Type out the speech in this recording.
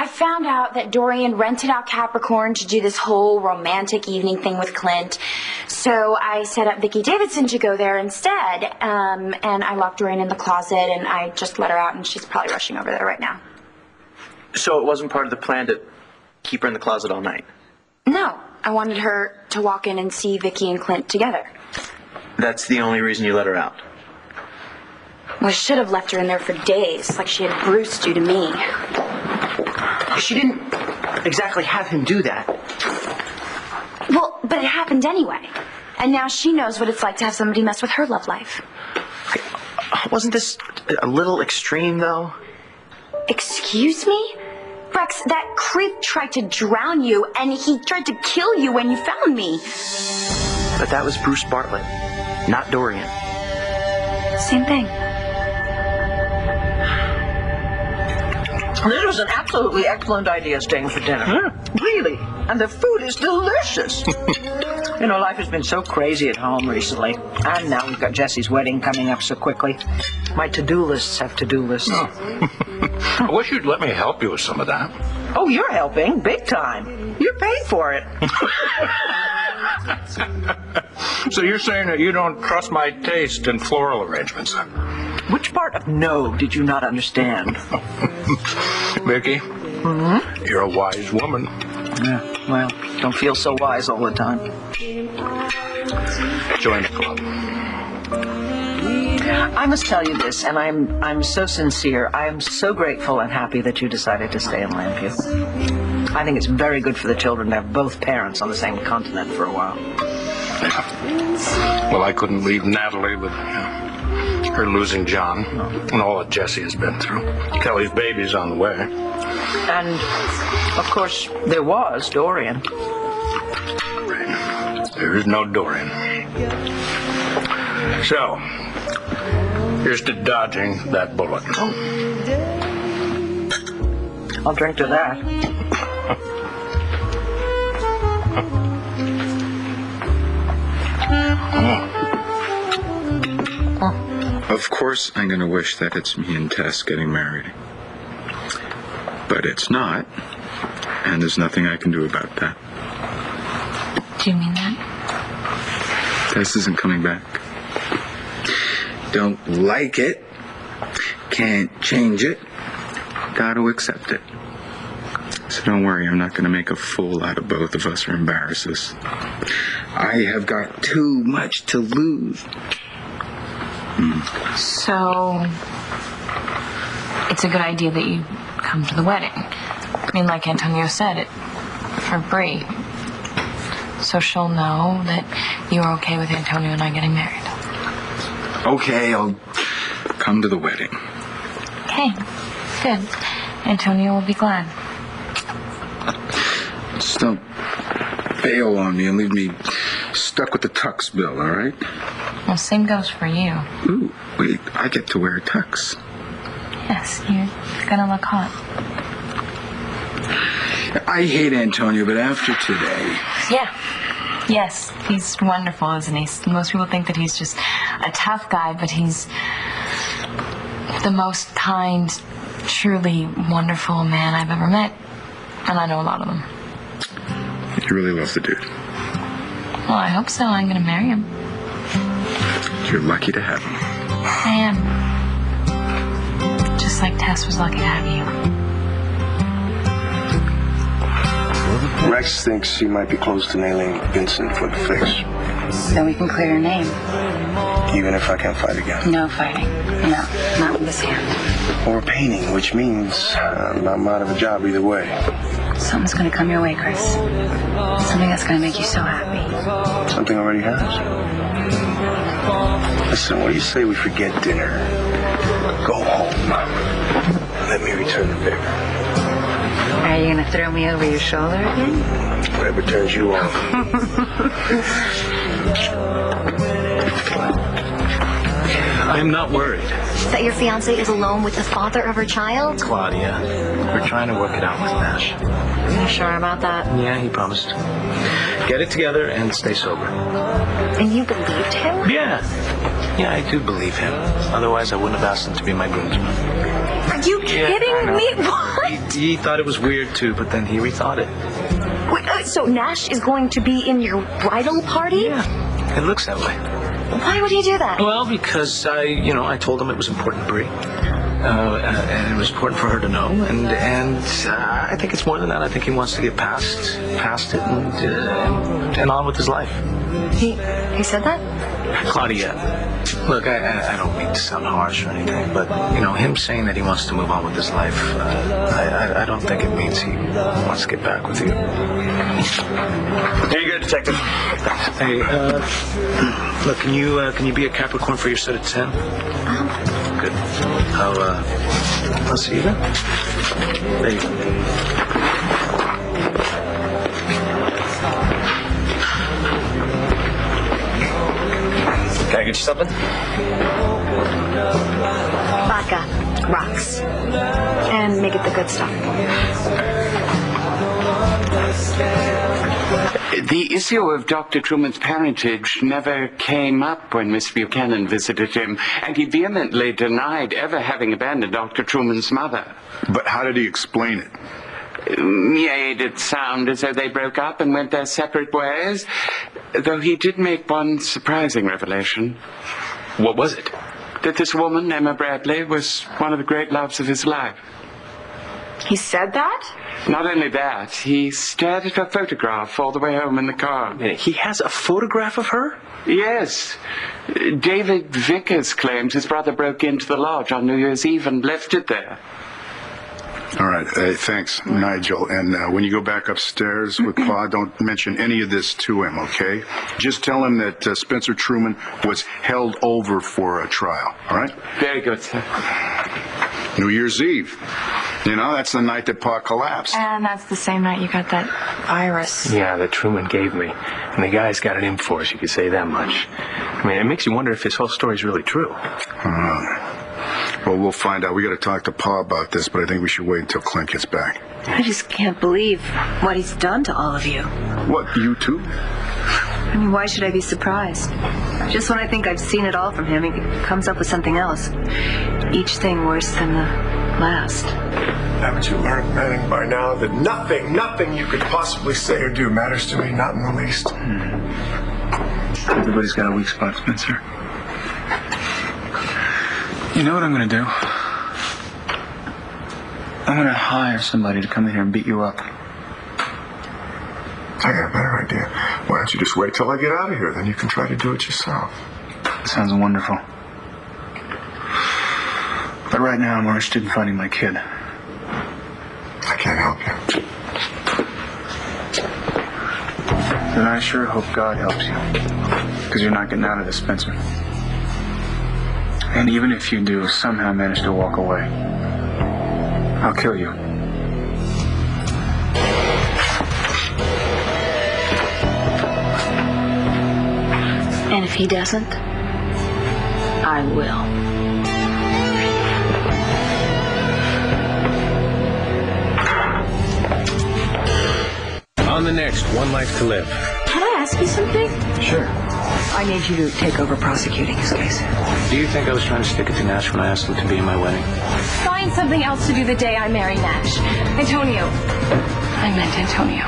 I found out that Dorian rented out Capricorn to do this whole romantic evening thing with Clint. So I set up Vicki Davidson to go there instead. Um, and I locked Dorian in the closet and I just let her out and she's probably rushing over there right now. So it wasn't part of the plan to keep her in the closet all night. No, I wanted her to walk in and see Vicki and Clint together. That's the only reason you let her out. Well, I should have left her in there for days, like she had Bruce do to me. She didn't exactly have him do that. Well, but it happened anyway. And now she knows what it's like to have somebody mess with her love life. Wasn't this a little extreme, though? Excuse me? Rex, that creep tried to drown you, and he tried to kill you when you found me. But that was Bruce Bartlett, not Dorian. Same thing. This was an absolutely excellent idea, staying for dinner. Really. And the food is delicious. you know, life has been so crazy at home recently. And now we've got Jesse's wedding coming up so quickly. My to-do lists have to-do lists. Oh. I wish you'd let me help you with some of that. Oh, you're helping, big time. You're paying for it. So you're saying that you don't trust my taste in floral arrangements? Which part of no did you not understand? Vicky, you're a wise woman. Yeah, well, don't feel so wise all the time. Join the club. I must tell you this, and I'm I'm so sincere. I am so grateful and happy that you decided to stay in Llanview. I think it's very good for the children to have both parents on the same continent for a while. Well, I couldn't leave Natalie with uh, her losing John oh. and all that Jesse has been through. Kelly's baby's on the way. And of course, there was Dorian. There is no Dorian. So, here's to dodging that bullet. I'll drink to that. Hmm. Of course, I'm going to wish that it's me and Tess getting married. But it's not, and there's nothing I can do about that. Do you mean that? Tess isn't coming back. Don't like it, can't change it, gotta accept it. So don't worry, I'm not going to make a fool out of both of us or embarrass us. I have got too much to lose. So, it's a good idea that you come to the wedding. I mean, like Antonio said, it for Bree. So she'll know that you're okay with Antonio and I getting married. Okay, I'll come to the wedding. Okay, good. Antonio will be glad. Just don't bail on me and leave me stuck with the tux bill, all right? Well, same goes for you. Ooh, wait, I get to wear a tux. Yes, you're gonna look hot. I hate Antonio, but after today, Yeah. Yes, he's wonderful, isn't he? Most people think that he's just a tough guy, but he's the most kind, truly wonderful man I've ever met. And I know a lot of them. you really love the dude. Well, I hope so. I'm gonna marry him. You're lucky to have him. I am. Just like Tess was lucky to have you. Rex thinks he might be close to nailing Vincent for the fix, Then we can clear your name. even if I can't fight again. No fighting. No, not with this hand. Or painting, which means uh, I'm out of a job either way. Something's gonna come your way, Chris. Something that's gonna make you so happy. Something already has. Listen, what do you say we forget dinner? Go home. Let me return the favor. Are you gonna throw me over your shoulder again? Whatever turns you on. I'm not worried, That your fiance is alone with the father of her child? Claudia. We're trying to work it out with Nash. Are you sure about that? Yeah, he promised. Get it together and stay sober. And you believed him? Yeah. Yeah, I do believe him. Otherwise, I wouldn't have asked him to be my groomsman. Are you kidding me? What? He, he thought it was weird too, but then he rethought it. Wait, uh, so Nash is going to be in your bridal party? Yeah, it looks that way. Why would he do that? Well, because I, you know, I told him it was important, Bree. Uh, uh, and it was important for her to know, and and uh, I think it's more than that. I think he wants to get past past it and uh, and on with his life. He he said that? Claudia, look, I, I, I don't mean to sound harsh or anything, but you know, him saying that he wants to move on with his life, uh, I, I, I don't think it means he wants to get back with you. Here you go, detective. Hey, uh, look, can you uh, can you be a Capricorn for your set of ten? Good. I'll uh, I'll see you then. There you go. Can I get you something? Vodka. Rocks. And make it the good stuff. The issue of Dr. Truman's parentage never came up when Miss Buchanan visited him, and he vehemently denied ever having abandoned Dr. Truman's mother. But how did he explain it? Made it sound as though they broke up and went their separate ways, though he did make one surprising revelation. What was it? That this woman, Emma Bradley, was one of the great loves of his life. He said that? Not only that, he stared at her photograph all the way home in the car. He has a photograph of her? Yes. David Vickers claims his brother broke into the lodge on New Year's Eve and left it there. All right, hey, thanks, Nigel. And uh, when you go back upstairs with Pa, don't mention any of this to him, okay? Just tell him that uh, Spencer Truman was held over for a trial, all right? Very good, sir. New Year's Eve. You know, that's the night that Pa collapsed. And that's the same night you got that virus. Yeah, that Truman gave me. And the guy's got it in for us, you could say that much. I mean, it makes you wonder if his whole story's really true. Uh, well, we'll find out. We got to talk to Pa about this, but I think we should wait until Clint gets back. I just can't believe what he's done to all of you. What, you too? I mean, why should I be surprised? Just when I think I've seen it all from him, he comes up with something else. Each thing worse than the last. Haven't you learned, Manning, by now that nothing, nothing you could possibly say or do matters to me, not in the least? Hmm. Everybody's got a weak spot, Spencer. You know what I'm gonna do? I'm gonna hire somebody to come in here and beat you up. I got a better idea. Why don't you just wait till I get out of here? Then you can try to do it yourself. Sounds wonderful. But right now, I'm more interested in finding my kid. I can't help you. Then I sure hope God helps you. Because you're not getting out of this, Spencer. And even if you do somehow manage to walk away, I'll kill you. And if he doesn't, I will. On the next One Life to Live. Can I ask you something? Sure. I need you to take over prosecuting his case. Do you think I was trying to stick it to Nash when I asked him to be in my wedding? Find something else to do the day I marry Nash. Antonio. I meant Antonio.